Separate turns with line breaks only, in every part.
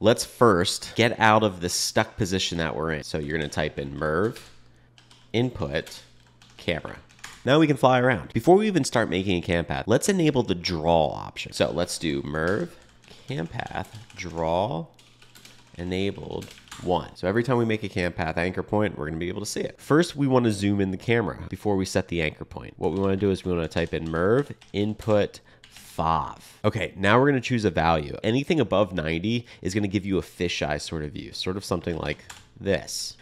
Let's first get out of the stuck position that we're in. So you're gonna type in mirv, input, camera. Now we can fly around. Before we even start making a cam path, let's enable the draw option. So let's do mirv, cam path, draw, enabled, one. So every time we make a cam path anchor point, we're gonna be able to see it. First, we wanna zoom in the camera before we set the anchor point. What we wanna do is we wanna type in mirv, input, five. Okay, now we're gonna choose a value. Anything above 90 is gonna give you a fisheye sort of view, sort of something like this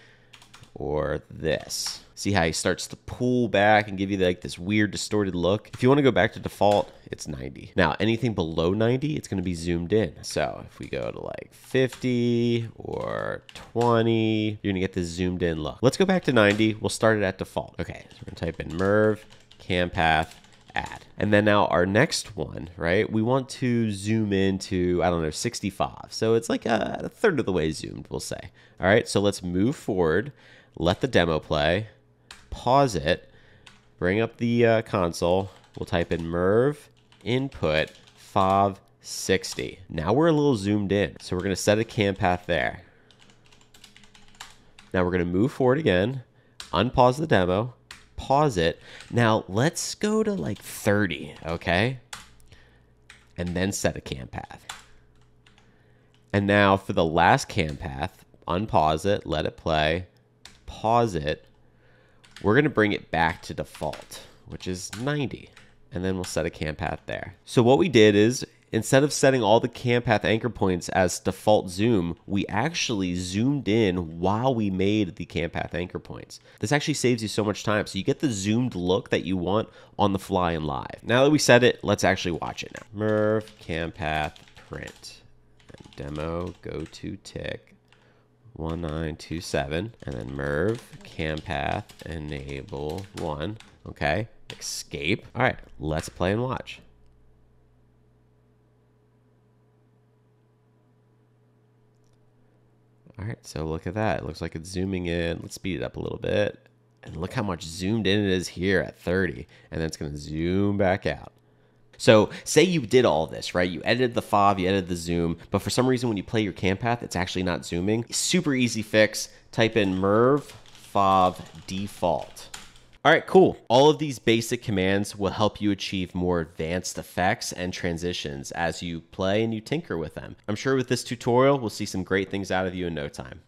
or this. See how he starts to pull back and give you like this weird distorted look? If you want to go back to default, it's 90. Now, anything below 90, it's going to be zoomed in. So if we go to like 50 or 20, you're going to get this zoomed in look. Let's go back to 90. We'll start it at default. Okay, so we're going to type in mirv, cam path, add. And then now our next one, right? We want to zoom into, I don't know, 65. So it's like a, third of the way zoomed, we'll say. All right, so let's move forward, let the demo play, pause it, bring up the uh, console. We'll type in mirv input FOV 60. Now we're a little zoomed in. So we're going to set a cam path there. Now we're going to move forward again, unpause the demo, pause it. Now let's go to like 30, okay? And then set a cam path. And now for the last cam path, unpause it, let it play, pause it. We're going to bring it back to default, which is 90. And then we'll set a cam path there. So what we did is Instead of setting all the cam path anchor points as default zoom, we actually zoomed in while we made the cam path anchor points. This actually saves you so much time. So you get the zoomed look that you want on the fly and live. Now that we set it, let's actually watch it now. mirv, cam path, print. Demo, go to tick. 1927 and then mirv, cam path, enable one. Okay, escape. All right, let's play and watch. All right, so look at that. It looks like it's zooming in. Let's speed it up a little bit. And look how much zoomed in it is here at 30. And then it's going to zoom back out. So say you did all this, right? You edited the FOV, you edited the zoom, but for some reason when you play your cam path, it's actually not zooming. Super easy fix. Type in mirv FOV default. All right, cool. All of these basic commands will help you achieve more advanced effects and transitions as you play and you tinker with them. I'm sure with this tutorial, we'll see some great things out of you in no time.